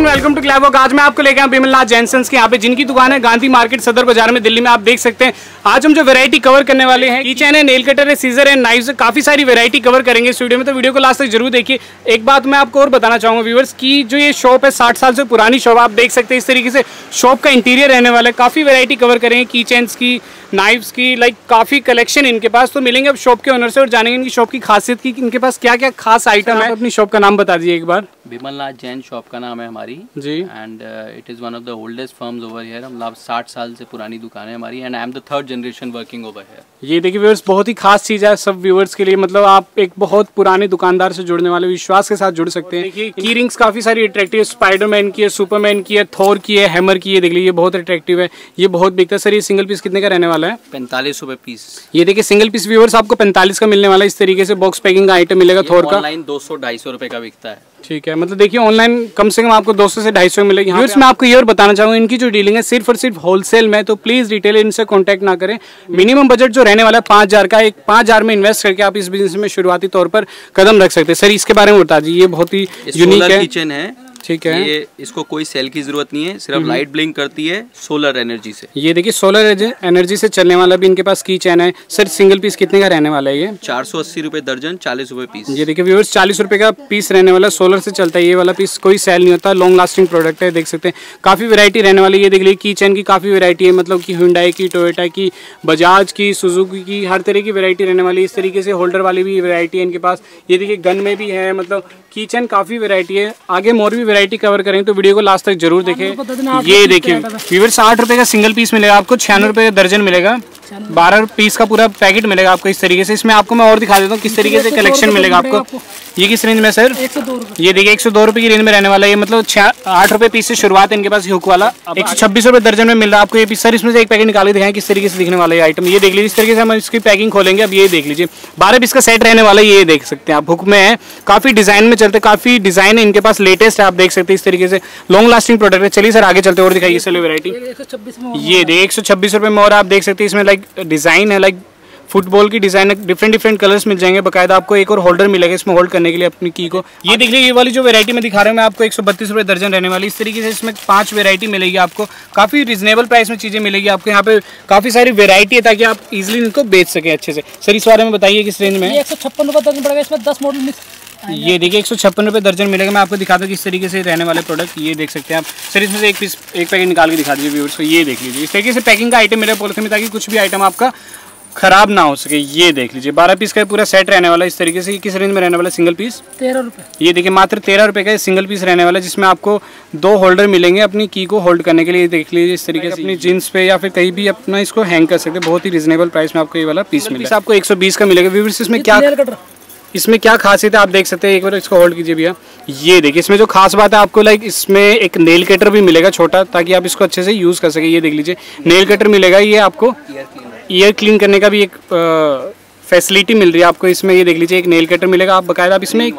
Everyone welcome to क्लैब आज मैं आपको लेके आया बिमलनाथ जैनसन्स के यहाँ पे, जिनकी दुकान है गांधी मार्केट सदर बाज़ार में दिल्ली में। आप देख सकते हैं आज हम जो वैरायटी कवर करने वाले हैं किचन है नेल कटर है सीजर है नाइफ है काफ़ी सारी वैरायटी कवर करेंगे इस वीडियो में तो वीडियो को लास्ट तक ज़रूर देखिए। एक बात मैं आपको और बताना चाहूँगा व्यूवर्स की जो ये शॉप है साठ साल से पुरानी शॉप आप देख सकते हैं इस तरीके से शॉप का इंटीरियर रहने वाला है। काफ़ी वेरायटी कवर करेंगे की की नाइफ्स की लाइक काफ़ी कलेक्शन इनके पास तो मिलेंगे अब शॉप के ओनर से और जानेंगे इनकी शॉप की खासियत की इनके पास क्या क्या खास आइटम है। अपनी शॉप का नाम बता दीजिए एक बार। बिमलनाथ जैन शॉप का नाम है हमारी। जी। And it is one of the oldest firms over here हम लाभ साठ साल से पुरानी दुकान है हमारी। And I am the third generation working over here ये देखिए व्यूअर्स बहुत ही खास चीज़ है सब व्यूअर्स के लिए। मतलब आप एक बहुत पुराने दुकानदार से जुड़ने वाले विश्वास के साथ जुड़ सकते हैं। देखिए की रिंग्स काफ़ी सारी अट्रैक्टिव स्पाइडरमैन की है सुपरमैन की है थोर की है हैमर की है देख लीजिए बहुत अट्रैक्टिव है। ये बहुत बिकता है। सर ये सिंगल पीस कितने का रहने वाला है? पैंतालीस रुपए पीस ये देखिए सिंगल पीस व्यूअर्स आपको पैंतालीस का मिलने वाला है। इस तरीके से बॉक्स पैकिंग का आइटम मिलेगा थोर का। ऑनलाइन दो सौ ढाई सौ रुपए का बिकता है। ठीक है। मतलब देखिए ऑनलाइन कम से कम आपको 200 से 250 मिलेगी। हाँ मैं आपको ये और बताना चाहूँगा इनकी जो डीलिंग है सिर्फ़ और सिर्फ़ होलसेल में तो प्लीज़ रिटेल इनसे कांटेक्ट ना करें। मिनिमम बजट जो रहने वाला है पाँच हज़ार का एक पाँच हज़ार में इन्वेस्ट करके आप इस बिज़नेस में शुरुआती तौर पर कदम रख सकते हैं। सर इसके बारे में बता दीजिए ये बहुत ही यूनिक है। किचन है। ठीक है। ये इसको कोई सेल की ज़रूरत नहीं है सिर्फ़ लाइट हम्म। ब्लिंक करती है सोलर एनर्जी से। ये देखिए सोलर एनर्जी से चलने वाला भी इनके पास की चैन है। सर सिंगल पीस कितने का रहने वाला है ये? चार सौ अस्सी रूपए दर्जन चालीस रूपए पीस ये देखिए व्यूअर्स चालीस रुपए का पीस रहने वाला सोलर से चलता है ये वाला पीस कोई सेल नहीं होता लॉन्ग लास्टिंग प्रोडक्ट है देख सकते हैं। काफ़ी वेरायटी रहने वाली ये देख लीजिए की चैन की काफ़ी वेरायटी है। मतलब की हुडाई की टोयोटा की बजाज की सुजुकी की हर तरह की वेरायटी रहने वाली है। इस तरीके से होल्डर वाली भी वेरायटी है इनके पास। ये देखिए गन में भी है मतलब किचन काफ़ी वेरायटी है। आगे मोर भी वेरायटी कवर करेंगे तो वीडियो को लास्ट तक ज़रूर देखें। ये देखिए व्यूवर साठ रुपए का सिंगल पीस मिलेगा आपको छियानवे रुपए का दर्जन मिलेगा। बारह पीस का पूरा पैकेट मिलेगा आपको इस तरीके से। इसमें आपको मैं और दिखा देता हूँ किस तरीके से कलेक्शन मिलेगा आपको। ये किस रेंज में सर ये देखिए एक सौ दो रुपए की रेंज में रहने वाला है। मतलब आठ रुपए पीस से शुरुआत है इनके पास हुक वाला। एक सौ छब्बीस रुपए दर्जन में मिल रहा है आपको ये पीस सर इसमें से एक पैकेट निकाल के दिखाएँ किस तरीके से दिखने वाला है आइटम ये देख लीजिए इस तरीके से हम इसकी पैकिंग खोलेंगे। अब ये देख लीजिए बारह पीस का सेट रहने वाला है ये देख सकते हैं आप। हुक में है काफ़ी डिज़ाइन में चलते काफ़ी डिज़ाइन है इनके पास। लेटेस्ट है आप देख सकते हैं इस तरीके से। लॉन्ग लास्टिंग प्रोडक्ट है। चलिए सर आगे चलते और दिखाइए सर वेरायटी ये देखिए एक सौ छब्बीस रुपए में और आप देख सकते हैं इसमें लाइक डिज़ाइन है लाइक फुटबॉल की डिज़ाइन डिफरेंट डिफरेंट कलर्स मिल जाएँगे बकायदा आपको एक और होल्डर मिलेगा इसमें होल्ड करने के लिए अपनी की को। ये देख लीजिए ये वाली जो वेरायटी में दिखा रहा हूँ मैं आपको एक सौ बत्तीस रुपये दर्जन रहने वाली। इस तरीके से इसमें पाँच वेरायटी मिलेगी आपको। काफ़ी रिजनेबल प्राइस में चीज़ें मिलेगी आपको। यहाँ पे काफ़ी सारी वेरायटी है ताकि आप इजिली इनको बेच सकें अच्छे से। सर इस बारे में बताइए किस रेंज में एक सौ छप्पन रुपये दर्जन पड़ेगा इसमें दस मॉडल ये देखिए एक सौ छप्पन रुपये दर्जन मिलेगा। मैं आपको दिखाता हूँ किस तरीके से रहने वाले प्रोडक्ट ये देख सकते हैं आप। सर इसमें से एक पीस एक पैकेट निकाल के दिखा दीजिए व्यूवर्स को। ये देख लीजिए। इस तरीके से पैकिंग का आइटम मेरे पॉलिथीन में ताकि कुछ भी आइटम आपका खराब ना हो सके ये देख लीजिए। बारह पीस का पूरा सेट रहने वाला इस तरीके से किस रेंज में रहने वाला सिंगल पीस तेरह रुपए। ये देखिए मात्र तेरह रुपए का सिंगल पीस रहने वाला जिसमें आपको दो होल्डर मिलेंगे अपनी की को होल्ड करने के लिए। देख लीजिए इस तरीके से अपनी जींस पे या फिर कहीं भी अपना इसको हैंग कर सकते हैं। बहुत ही रिजनेबल प्राइस में आपको ये वाला पीस मिलेगा आपको एक सौ बीस का मिलेगा। व्यूवर्स इसमें क्या इसमें क्या खासियत है आप देख सकते हैं। एक बार इसको होल्ड कीजिए भैया। ये देखिए इसमें जो खास बात है आपको लाइक इसमें एक नेल कटर भी मिलेगा छोटा ताकि आप इसको अच्छे से यूज़ कर सके। ये देख लीजिए नेल कटर मिलेगा ये आपको ईयर क्लीन करने का भी एक फैसिलिटी मिल रही है। आपको इसमें ये देख लीजिए एक नेल कटर मिलेगा। आप बकायदा आप इसमें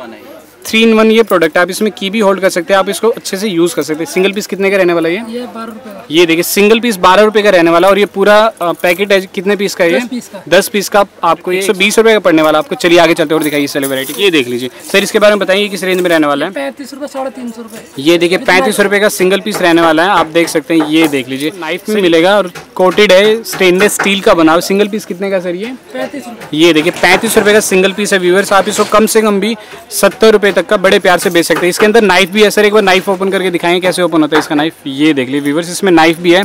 थ्री इन वन ये। प्रोडक्ट है। आप इसमें की भी होल्ड कर सकते हैं। आप इसको अच्छे से यूज़ कर सकते हैं। सिंगल पीस कितने का रहने वाला है ये? बारह रुपये ये देखिए सिंगल पीस बारह रुपये का रहने वाला और ये पूरा पैकेट है। कितने पीस का ये? दस पीस का। आपको एक सौ बीस रुपये का पड़ने वाला आपको चलिए आगे चलते और दिखाइए चले वेराइटी ये देख लीजिए। सर इसके बारे में बताइए किस रेंज में रहने वाला है? पैंतीस रुपये साढ़े तीन सौ रुपये ये देखिए पैंतीस रुपये का सिंगल पीस रहने वाला है। आप देख सकते हैं ये देख लीजिए। नाइफ में मिलेगा और कोटेड है स्टेनलेस स्टील का बना हुआ। सिंगल पीस कितने का सर ये? पैंतीस ये देखिए पैंतीस रुपये का सिंगल पीस है व्यूवर्स आप इसको कम से कम भी सत्तर रुपए तक का बड़े प्यार से बेच सकते हैं। इसके अंदर नाइफ भी है सर एक बार नाइफ ओपन करके दिखाएँ कैसे ओपन होता है इसका नाइफ ये देख लीजिए व्यूवर्स इसमें नाइफ भी है।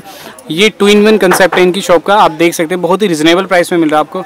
ये टू इन वन कंसेप्ट है इनकी शॉप का। आप देख सकते हैं बहुत ही रिजनेबल प्राइस में मिल रहा है आपको।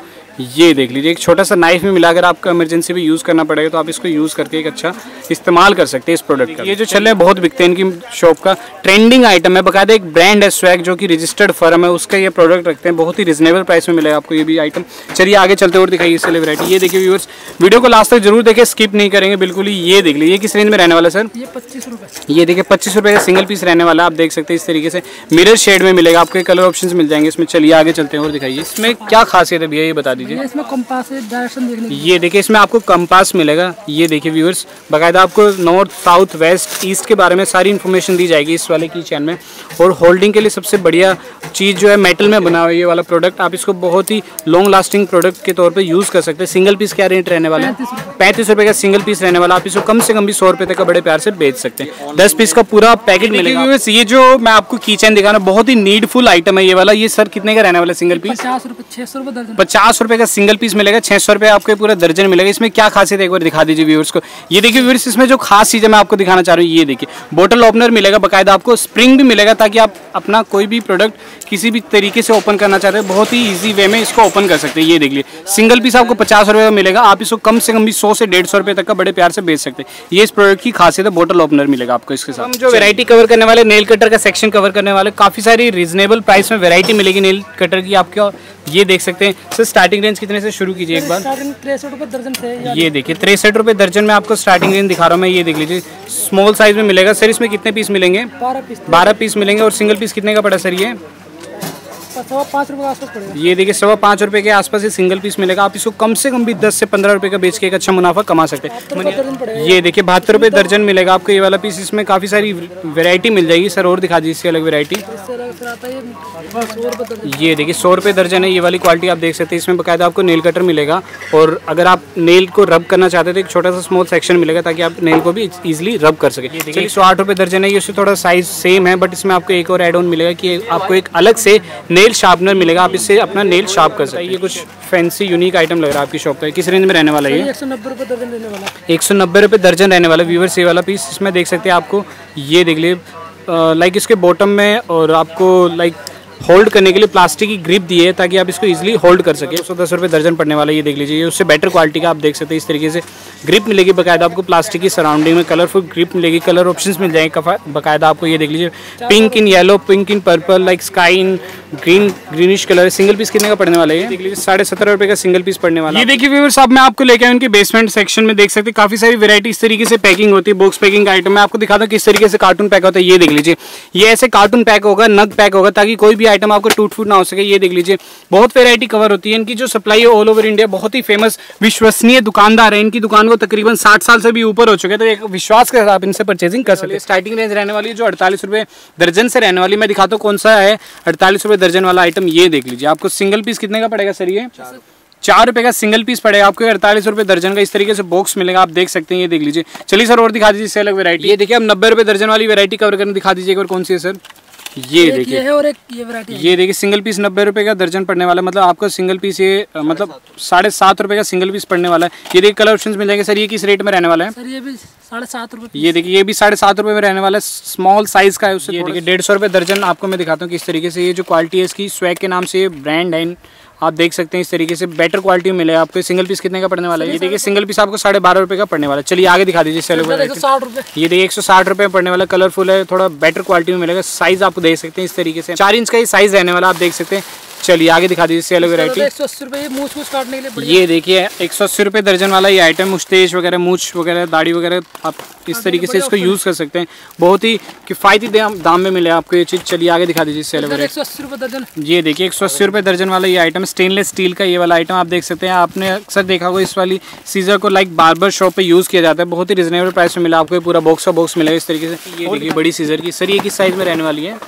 ये देख लीजिए एक छोटा सा नाइफ में मिला अगर आपको इमरजेंसी भी यूज़ करना पड़ेगा तो आप इसको यूज़ करके एक अच्छा इस्तेमाल कर सकते हैं इस प्रोडक्ट का। ये जो चल रहे हैं बहुत बिकते हैं इनकी शॉप का। ट्रेंडिंग आइटम है बकायदा एक ब्रांड है स्वैग जो कि रजिस्टर्ड फर्म है उसका ये प्रोडक्ट रखते हैं बहुत ही रिजनेबल प्राइस में मिलेगा आपको ये भी आइटम चलिए आगे चलते और दिखाइए इससे वैरायटी ये देखिए व्यूवर्स वीडियो को लास्ट तक ज़रूर देखे स्किप नहीं करेंगे बिल्कुल ही ये देख लीजिए किस रेंज में रहने वाला सर ये पच्चीस रुपये ये देखिए पच्चीस रुपये का सिंगल पीस रहने वाला आप देख सकते हैं इस तरीके से। मिरर शेड में मिलेगा आपको कलर ऑप्शन मिल जाएँगे इसमें। चलिए आगे चलते हैं और दिखाइए। इसमें क्या खासियत है भैया ये बता दीजिए। लीजिए इसमें कंपास डायरेक्शन देखने ये देखिए इसमें आपको कंपास मिलेगा। ये देखिए व्यूअर्स बाकायदा आपको नॉर्थ साउथ वेस्ट ईस्ट के बारे में सारी इन्फॉर्मेशन दी जाएगी इस वाले की चैन में। और होल्डिंग के लिए सबसे बढ़िया चीज़ जो है मेटल में बना हुआ ये वाला प्रोडक्ट आप इसको बहुत ही लॉन्ग लास्टिंग प्रोडक्ट के तौर पर यूज़ कर सकते हैं। सिंगल पीस क्या रेट रहने वाला है? पैंतीस रुपये का सिंगल पीस रहने वाला। आप इसको कम से कम भी सौ रुपये तक का बड़े प्यार से बेच सकते हैं। दस पीस का पूरा पैकेट मिलेगा। ये जो मैं आपको की चैन दिखा रहा हूँ बहुत ही नीडफुल आइटम है ये वाला। ये सर कितने का रहने वाला सिंगल पीस पचास रुपये छः सौ रुपये पचास रुपए का सिंगल पीस मिलेगा, छह सौ रुपए आपको पूरा दर्जन मिलेगा। इसमें क्या खासियत है? एक बार दिखा दीजिए व्यूअर्स को। ये देखिए व्यूअर्स इसमें जो खास चीज़ है, मैं आपको दिखाना चाह रहा हूँ, ये देखिए। बोटल ओपनर मिलेगा, बाकायदा आपको स्प्रिंग भी मिलेगा, ताकि आप अपना कोई भी प्रोडक्ट किसी भी तरीके से ओपन करना चाहते हैं, बहुत ही ईजी वे में इसको ओपन कर सकते हैं। ये देख लीजिए। सिंगल पीस आपको पचास रुपए का मिलेगा, आप इसको कम से कम भी सौ से डेढ़ सौ रुपए तक का बड़े प्यार से बेच सकते हैं। ये इस प्रोडक्ट की खासियत है बोटल ओपनर मिलेगा आपको इसके साथ। हम जो वेरायटी कवर करने वाले नेल कटर का सेक्शन कवर करने वाले, काफ़ी सारी रीजनेबल प्राइस में वेरायटी मिलेगी नेल कटर की आपको। ये देख सकते हैं सर स्टार्टिंग रेंज कितने से शुरू कीजिए एक बार? स्टार्टिंग तिरसठ रुपये दर्जन से ये देखिए तिरसठ रुपये दर्जन में आपको स्टार्टिंग रेंज दिखा रहा हूँ मैं ये देख लीजिए। स्मॉल साइज़ में मिलेगा। सर इसमें कितने पीस मिलेंगे? बारह पीस बारह पीस मिलेंगे और सिंगल पीस कितने का पड़ा सर ये? सवा पाँच रुपये के आसपास पड़ेगा। ये देखिए सवा पाँच रुपये के आसपास ये सिंगल पीस मिलेगा। आप इसको कम से कम भी दस से पंद्रह रुपये का बेच के एक अच्छा मुनाफा कमा सकते हैं। ये देखिए बहत्तर रुपये दर्जन मिलेगा आपको। ये वाला पीस इसमें काफ़ी सारी वेरायटी मिल जाएगी। सर और दिखा दीजिए इसकी अलग वेरायटी है ये देखिए सौ रुपये दर्जन है। ये वाली क्वालिटी आप देख सकते हैं। इसमें बकायदा आपको नेल कटर मिलेगा। और अगर आप नेल को रब करना चाहते तो एक छोटा सा स्मॉल सेक्शन मिलेगा ताकि आप नेल को भी इजीली रब कर सके। देखिए। सौ आठ रुपये दर्जन है। ये उससे थोड़ा साइज़ सेम है बट इसमें आपको एक और एड ऑन मिलेगा कि आपको एक अलग से नेल शार्पनर मिलेगा, आप इससे अपना नेल शार्प कर सकते हैं। ये कुछ फैंसी यूनिक आइटम लग रहा है आपकी शॉप का। किस रेंज में रहने वाला है एक सौ नब्बे रुपये दर्जन देने वाला। एक सौ नब्बे दर्जन रहने वाला। व्यूवर से वाला पीस इसमें देख सकते हैं आपको, ये देख लीजिए लाइक इसके बॉटम में और आपको लाइक होल्ड करने के लिए प्लास्टिक की ग्रिप दी है ताकि आप इसको इजीली होल्ड कर सके। सौ दस रुपये दर्जन पड़ने वाला ये देख लीजिए। ये उससे बेटर क्वालिटी का आप देख सकते हैं। इस तरीके से ग्रिप मिलेगी बाकायदा आपको। प्लास्टिक की सराउंडिंग में कलरफुल ग्रिप मिलेगी। कलर ऑप्शंस मिल जाएँगे बाकायदा आपको, ये देख लीजिए। Pink in yellow pink in purple like sky in green greenish colour single piece कितने का पड़ने वाला है? देख लीजिए, साढ़े सत्रह रुपये का सिंगल पीस पड़ने वाला ये देखिए व्यूअर्स अब मैं आपको लेके आया उनके बेसमेंट सेक्शन में। देख सकते काफ़ी सारी वेरायटी इस तरीके से पैकिंग होती है। बॉक्स पैकिंग आइटम मैं आपको दिखाता हूँ किस तरीके से कार्टून पैक होता है। ये देख लीजिए। ये ऐसे कार्टून पैक होगा नग पैक होगा, ताकि कोई भी आइटम आपको टूट फूट ना हो सके ये देख लीजिए। बहुत वेरायटी कवर होती है इनकी जो सप्लाई है ऑल ओवर इंडिया बहुत ही फ़ेमस विश्वसनीय दुकानदार है। इनकी दुकान को तकरीबन साठ साल से भी ऊपर हो चुके हैं तो एक विश्वास के साथ आप इनसे परचेजिंग कर सकते हैं। स्टार्टिंग रेंज रहने वाली है जो अड़तालीस रुपये दर्जन से रहने वाली मैं दिखाता हूँ कौन सा है अड़तालीस रुपये दर्जन वाला आइटम ये देख लीजिए। आपको सिंगल पीस कितने का पड़ेगा सर ये? चार। रुपए का सिंगल पीस पड़ेगा। आपको अड़तालीस रुपए दर्जन का इस तरीके से बॉक्स मिलेगा आप देख सकते हैं ये देख लीजिए। चलिए सर और दिखा दीजिए इससे अलग वैरायटी ये देखिए अब नब्बे रुपए दर्जन वाली वैरायटी कवर करने दिखा दीजिए एक बार कौन सी है सर? ये देखिए। ये है और एक ये वैरायटी ये देखिए सिंगल पीस नब्बे रुपए का दर्जन पड़ने वाला है। मतलब आपका सिंगल पीस ये मतलब साढ़े सात रुपए का सिंगल पीस पड़ने वाला है। ये देखिए कलर ऑप्शन मिल जाएँगे। सर ये किस रेट में रहने वाला है? सर ये भी साढ़े सात रुपए ये देखिए ये भी साढ़े सात रुपए में रहने वाला है। स्मॉल साइज़ का है उससे ये देखिए डेढ़ सौ रुपए दर्जन आपको मैं दिखाता हूँ किस तरीके से ये जो क्वालिटी है इसकी स्वैग के नाम से ब्रांड है। आप देख सकते हैं इस तरीके से बेटर क्वालिटी मिले आपको। सिंगल पीस कितने का पड़ने वाला है? ये देखिए सिंगल पीस आपको साढ़े बारह रुपये का पड़ने वाला है। चलिए आगे दिखा दीजिए सेलो एक साठ रुपये ये देखिए एक सौ साठ रुपये पड़ने वाला कलरफुल है थोड़ा बेटर क्वालिटी में मिलेगा। साइज़ आप देख सकते हैं इस तरीके से। चार इंच का ही साइज़ रहने वाला आप देख सकते हैं। चलिए आगे दिखा दीजिए सेलो वेरायटी एक सौ अस्सी रुपये ये मूछ मूछ काटने के लिए ये देखिए एक सौ अस्सी रुपये दर्जन वाला ये आइटम मुश्तेज वगैरह मूछ वगैरह दाढ़ी वगैरह आप इस तरीके से इसको यूज़ कर सकते हैं। बहुत ही किफ़ायती दाम में मिले आपको ये चीज़। चलिए आगे दिखा दीजिए सेलो सर वेरायटी एक सौ अस्सी रुपये दर्जन। ये देखिए एक सौ अस्सी रुपये दर्जन वाला ये आइटम स्टेनलेस स्टील का ये वाला आइटम आप देख सकते हैं। आपने अक्सर देखा होगा इस वाली सीजर को लाइक बार्बर शॉप पे यूज़ किया जाता है। बहुत ही रिजनेबल प्राइस में मिला आपको पूरा बॉक्स का बॉक्स मिलेगा इस तरीके से। ये देखिए बड़ी सीजर की। सर ये किस साइज़ में रहने वाली है?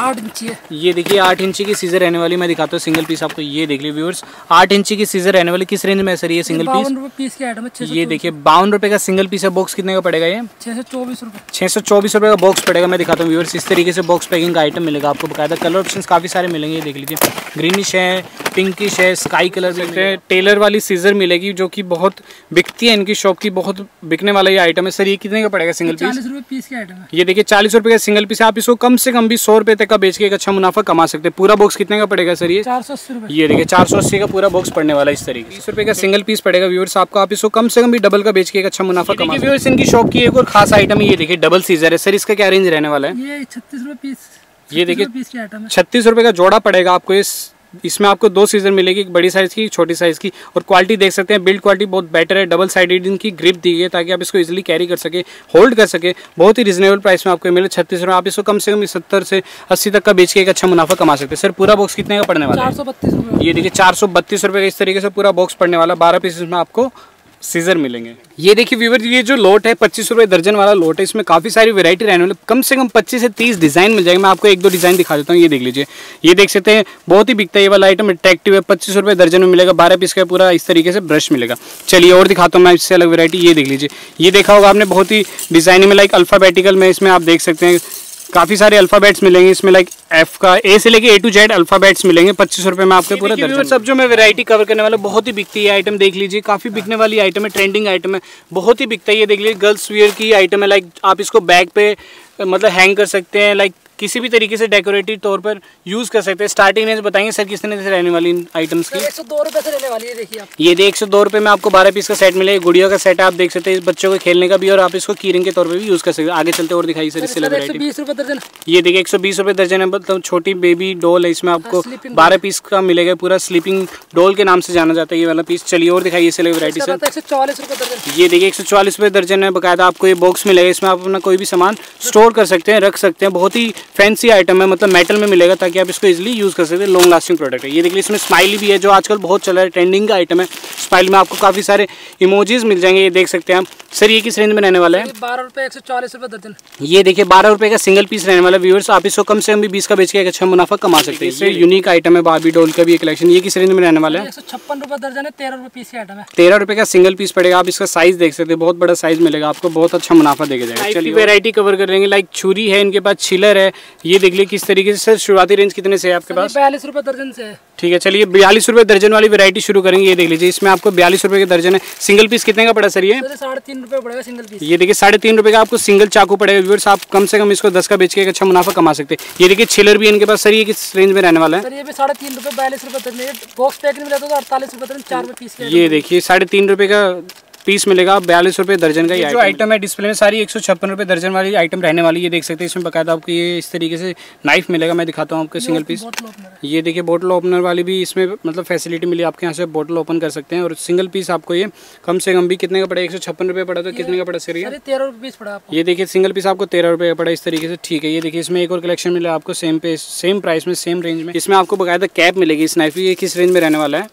आठ इंची है। ये देखिए आठ इंची की सीजर रहने वाली मैं दिखाता हूँ सिंगल पीस आपको ये देख लीजिए व्यूअर्स आठ इंची की सीजर रहने वाली किस रेंज में है सर ये सिंगल पीस पीस की आइटम है ये देखिए बावन रुपए का सिंगल पीस है बॉक्स कितने का पड़ेगा ये? छः सौ चौबीस रुपये छः सौ चौबीस रुपये का बॉक्स पड़ेगा मैं दिखाता हूँ व्यूअर्स इस तरीके से बॉक्स पैकिंग का आइटम मिलेगा आपको बकायदा कलर ऑप्शन काफ़ी सारे मिलेंगे ये देख लीजिए। ग्रीनिश है पिंकिश है स्काई कलर भी है टेलर वाली सीजर मिलेगी जो कि बहुत बिकती है इनकी शॉप की बहुत बिकने वाला ये आइटम है। सर ये कितने का पड़ेगा सिंगल पीस चालीस रुपये पीस की आइटम है। ये देखिए चालीस रुपये का सिंगल पीस है आप इसको कम से कम भी सौ रुपये तक का बेच के एक अच्छा मुनाफा कमा सकते हैं। पूरा बॉक्स कितने का पड़ेगा सर ये? चार सौ अस्सी ये देखिए चार सौ अस्सी का पूरा बॉक्स पड़ने वाला इस तरीके तीस रुपए का सिंगल पीस पड़ेगा व्यूअर्स आपको आप इसको कम से कम भी डबल का बेच के एक अच्छा मुनाफा कमा व्यूअर्स इनकी शॉप की एक और खास आइटम ये देखिए डबल सीजर है। सर इसका क्या रेंज रहने वाला है? ये छत्तीस रुपये पीस ये देखिए छत्तीस रुपए का जोड़ा पड़ेगा आपको इस इसमें आपको दो सीजर मिलेगी एक बड़ी साइज़ की एक छोटी साइज़ की। और क्वालिटी देख सकते हैं बिल्ड क्वालिटी बहुत बेटर है डबल साइडेड इनकी ग्रिप दी गई है ताकि आप इसको इजीली कैरी कर सके होल्ड कर सके। बहुत ही रिजनेबल प्राइस में आपको मिले छत्तीस रुपये आप इसको कम से कम सत्तर से अस्सी तक का बेच के एक अच्छा मुनाफा कमा सकते हैं। सर पूरा बॉक्स कितने का पड़ने वाला चार है ये देखिए चार सौ बत्तीस रुपये का इस तरीके से पूरा बॉक्स पड़ने वाला बारह पीस में आपको सीजर मिलेंगे। ये देखिए व्यूवर ये जो लोट है, पच्चीस रुपये दर्जन वाला लोट है, इसमें काफ़ी सारी वैरायटी रहने वाली, कम से कम पच्चीस से तीस डिज़ाइन मिल जाएगा। मैं आपको एक दो डिज़ाइन दिखा देता हूँ, ये देख लीजिए। ये देख सकते हैं, बहुत ही बिकता है ये वाला आइटम अट्रैक्टिव है, पच्चीस रुपये दर्जन में मिलेगा, बारह पीस का पूरा इस तरीके से ब्रश मिलेगा। चलिए और दिखाता हूँ मैं इससे अलग वैरायटी ये देख लीजिए। ये देखा होगा आपने, बहुत ही डिज़ाइन में लाइक अल्फ़ाबेटिकल में इसमें आप देख सकते हैं काफ़ी सारे अल्फ़ाबेट्स मिलेंगे इसमें लाइक एफ़ का ए से लेके ए टू जेड अल्फ़ाबेट्स मिलेंगे पच्चीस रुपये में आपके पूरा दर्जन सब जो मैं वैरायटी कवर करने वाला बहुत ही बिकती है आइटम देख लीजिए काफ़ी बिकने वाली आइटम है ट्रेंडिंग आइटम है बहुत ही बिकता है ये देख लीजिए गर्ल्स वियर की आइटम है लाइक आप इसको बैग पे मतलब हैंग कर सकते हैं लाइक किसी भी तरीके से डेकोरेटिव तौर पर यूज़ कर सकते हैं। स्टार्टिंग रेंज बताएँगे सर किस तरह से रहने वाली इन आइटम्स की। एक सौ दो रुपये से रहने वाली है देखिए आप। ये एक सौ दो रुपये में आपको बारह पीस का सेट मिलेगा गुड़िया का सेट है आप देख सकते हैं बच्चों को खेलने का भी और आप इसको कीरिंग के तौर पर भी यूज़ कर सकते हैं। आगे चलते और दिखाई सर इससे दर्जन। ये देखिए एक सौ बीस रुपये दर्जन है मतलब छोटी बेबी डॉल है इसमें आपको बारह पीस का मिलेगा पूरा स्लीपिंग डॉल के नाम से जाना जाता है ये वाला पीस चलिए और दिखाइए इससे वैरायटी सर। एक सौ चालीस रुपये दर्जन। ये देखिए एक सौ चालीस रुपये दर्जन है बकायदा आपको ये बॉक्स मिलेगा इसमें आप अपना कोई भी सामान स्टोर कर सकते हैं रख सकते हैं। बहुत ही फैंसी आइटम है मतलब मेटल में मिलेगा ताकि आप इसको इजिली यूज़ कर सकते लॉन्ग लास्टिंग प्रोडक्ट है। ये देखिए, इसमें स्माइली भी है, जो आजकल बहुत चल रहा है ट्रेंडिंग का आइटम है। स्माइल में आपको काफ़ी सारे इमोजीज मिल जाएँगे, ये देख सकते हैं आप। सर ये किस रेंज में रहने वाला है? बारह रुपये एक सौ चालीस रुपये दर्जन। ये देखिए बारह रुपए का सिंगल पीस रहने वाला व्यूअर्स आप इसको कम से कम भी बीस का बेच के एक अच्छा मुनाफा कमा सकते हैं। इससे यूनिक आइटम है बारबी डोल का भी कलेक्शन ये किस रेंज में रहने वाला है? एक सौ छप्पन रुपये दर्जन है तेरह रुपये पीस की आइटम है। तेरह रुपए का सिंगल पीस पड़ेगा आप इसका साइज़ देख सकते हैं बहुत बड़ा साइज़ मिलेगा आपको बहुत अच्छा मुनाफा देगा जाएगा। चलिए वैरायटी कवर कर लेंगे लाइक छुरी है इनके पास छिलर है। ये देख लीजिए किस तरीके से सर शुरुआती रेंज कितने से है आपके पास? बयालीस रुपये दर्जन से ठीक है चलिए बयालीस रुपए दर्जन वाली वैरायटी शुरू करेंगे ये देख लीजिए इसमें आपको बयालीस रुपए के दर्जन है। सिंगल पीस कितने का पड़ा सर ये? सर ये साढ़े तीन रुपये पड़ेगा सिंगल पीस ये देखिए साढ़े तीन रुपए का आपको सिंगल चाकू पड़ेगा व्यूअर्स आप कम से कम इसको दस का बेच के एक अच्छा मुनाफा कमा सकते हैं। ये देखिए छिलर भी इनके पास सर ये किस रेंज में रहने वाला है? सर ये भी साढ़े तीन रुपए बयालीस रुपये बॉक्स पैक नहीं मिला तो अड़तालीस रुपये चार रुपये पीस ये देखिए साढ़े तीन रुपए का पीस मिलेगा बयालीस रुपये दर्जन का ये जो आइटम है। डिस्प्ले में सारी एक सौ छप्पन रुपए दर्जन वाली आइटम रहने वाली ये देख सकते हैं। इसमें बकायदा आपको ये इस तरीके से नाइफ मिलेगा मैं दिखाता हूँ आपको सिंगल पीस ये देखिए बोटल ओपनर वाली भी इसमें मतलब फैसिलिटी मिली आपके यहाँ से बोटल ओपन कर सकते हैं। और सिंगल पीस आपको ये कम से कम भी कितने का पड़ा एक सौ छप्पन रुपये पड़ा तो कितने का पड़ा सर ये? तेरह रुपये पीस पड़ा ये देखिए सिंगल पीस आपको तेरह रुपये का पड़ा इस तरीके से ठीक है। ये देखिए इसमें एक और कलेक्शन मिला आपको सेम पे सेम प्राइस में सेम रेंज में। इसमें आपको बकायदा कैप मिलेगी इस नाइफ की ये किस रेंज में रहने वाला है?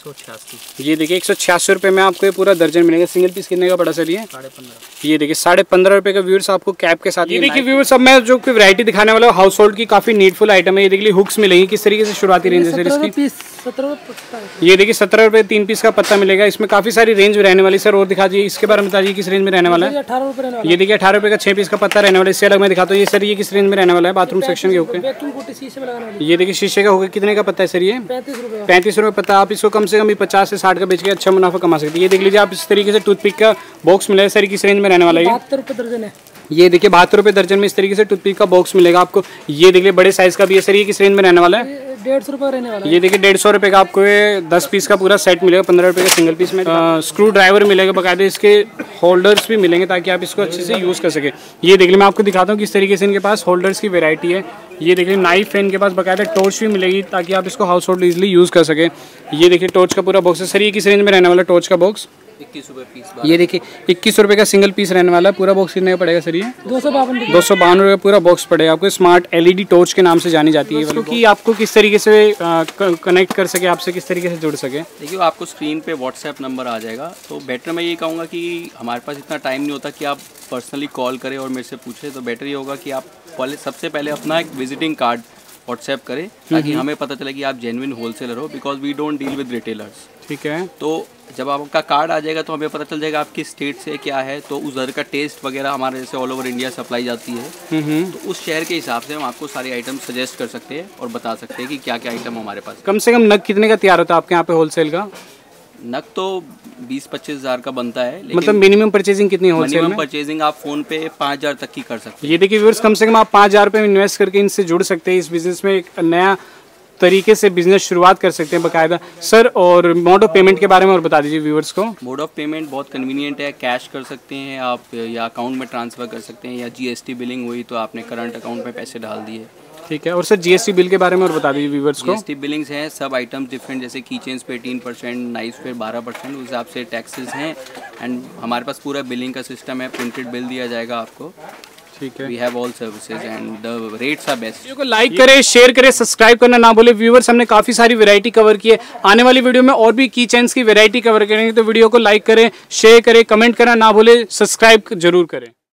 एक छियासी। ये देखिए एक सौ छियासी रुपये में आपको ये पूरा दर्जन मिलेगा। सिंगल पीस कितने का पड़ा सर ये? साढ़े पंद्रह। ये देखिए साढ़े पंद्रह रुपये का व्यूअर्स आपको कैप के साथ ये देखिए व्यूअर्स अब मैं जो कोई वैरायटी दिखाने वाला हूँ हाउस होल्ड की काफ़ी नीडफुल आइटम है। ये देखिए हुक्स मिलेंगी। किस तरीके से शुरुआती रेंज है सर इसकी। ये देखिए सत्रह रुपये तीन पीस का पत्ता मिलेगा। इसमें काफ़ी सारी रेंज रहने वाली सर। और दिखा दीजिए इसके बारे में बताइए किस रेंज में रहने वाला है? ये अठारह रुपये रहने वाला ये देखिए अठारह रुपये का छह पीस का पत्ता रहने वाला है। इससे अलग मैं दिखाता हूँ। ये सर ये किस रेंज में रहने वाला है? बाथरूम सेक्शन के होकर ये देखिए शीशे का होगा। कितने का पत्ता है सर ये? पैंतीस रुपये पैंतीस रुपये पत्ता। आप इसको कम से कम भी पचास से साठ का बेच के अच्छा मुनाफा कमा सकते हैं। ये देख लीजिए आप इस तरीके से टूथपिक का बॉक्स मिलेगा सर किस रेंज में रहने वाला है? बहत्तर रुपये दर्जन है। ये देखिए बहत्तर रुपये दर्जन में इस तरीके से टूथपिक का बॉक्स मिलेगा आपको। ये देखिए बड़े साइज़ का भी है सर ये किस रेंज में रहने वाला है? डेढ़ सौ रुपये रहने वाला है। ये देखिए डेढ़ सौ रुपये का आपको ये दस पीस का पूरा सेट मिलेगा पंद्रह रुपये का सिंगल पीस में। स्क्रू ड्राइवर मिलेगा बकायदे इसके होल्डर्स भी मिलेंगे ताकि आप इसको अच्छे से यूज़ कर सके। ये देख लीजिए मैं आपको दिखाता हूँ किस तरीके से इनके पास होल्डर्स की वेरायटी है। ये देखिए नाइफ है इनके पास बकायदा टॉर्च भी मिलेगी ताकि आप इसको हाउस होल्ड ईजिली यूज़ कर सके। ये देखिए टॉर्च का पूरा बॉक्स है। सर ये किस रेंज में रहने वाला टॉर्च का बॉक्स इक्कीस रुपये पीस ये देखिए इक्कीस रुपये का सिंगल पीस रहने वाला है। पूरा बॉक्स कितने का पड़ेगा सर ये? दो सौ बावन दो सौ बावन रुपये पूरा बॉक्स पड़ेगा। आपको स्मार्ट एलईडी टॉर्च के नाम से जानी जाती है क्योंकि आपको किस तरीके से कनेक्ट कर सके आपसे किस तरीके से जुड़ सके? देखिए आपको स्क्रीन पे व्हाट्सएप नंबर आ जाएगा। तो बेटर मैं ये कहूँगा कि हमारे पास इतना टाइम नहीं होता कि आप पर्सनली कॉल करें और मेरे से पूछें। तो बेटर ये होगा कि आप पहले सबसे पहले अपना एक विजिटिंग कार्ड व्हाट्सएप करें ताकि हमें पता चले कि आप जेन्युइन होलसेलर हो because we don't deal with retailers ठीक है। तो जब आपका कार्ड आ जाएगा तो हमें पता चल जाएगा आप किस स्टेट से क्या है। तो उधर का टेस्ट वगैरह हमारे जैसे ऑल ओवर इंडिया सप्लाई जाती है। तो उस शहर के हिसाब से हम आपको सारी आइटम सजेस्ट कर सकते हैं और बता सकते हैं कि क्या क्या आइटम हमारे पास कम से कम नग कितने का तैयार होता है आपके यहाँ पे होलसेल का? नग तो बीस पच्चीस हज़ार का बनता है लेकिन मतलब मिनिमम परचेजिंग कितनी होती है मिनिमम परचेजिंग आप फ़ोन पे पाँच हज़ार तक की कर सकते हैं। ये देखिए व्यूअर्स कम से कम आप पाँच हज़ार रुपये इन्वेस्ट करके इनसे जुड़ सकते हैं। इस बिज़नेस में एक नया तरीके से बिज़नेस शुरुआत कर सकते हैं बकायदा। सर और मोड ऑफ़ पेमेंट के बारे में और बता दीजिए व्यूवर्स को। मोड ऑफ़ पेमेंट बहुत कन्वीनियंट है। कैश कर सकते हैं आप या अकाउंट में ट्रांसफ़र कर सकते हैं या जीएसटी बिलिंग हुई तो आपने करंट अकाउंट में पैसे डाल दिए। ठीक है और सर जीएसटी बिल के बारे में और बता दीजिए व्यूवर्स को। जीएसटी बिलिंग्स हैं सब आइटम्स डिफरेंट जैसे की पे एटीन परसेंट नाइस पे बारह परसेंट उस हिसाब से टैक्सेस हैं। एंड हमारे पास पूरा बिलिंग का सिस्टम है प्रिंटेड बिल दिया जाएगा आपको। We have all services and the rates are best video को लाइक करें शेयर करें सब्सक्राइब करना ना भूले। व्यूवर्स हमने काफ़ी सारी वैरायटी कवर की है। आने वाली वीडियो में और भी की चेन्स की वैरायटी कवर करेंगे तो वीडियो को लाइक करें शेयर करें कमेंट करना ना भूले सब्सक्राइब ज़रूर करें।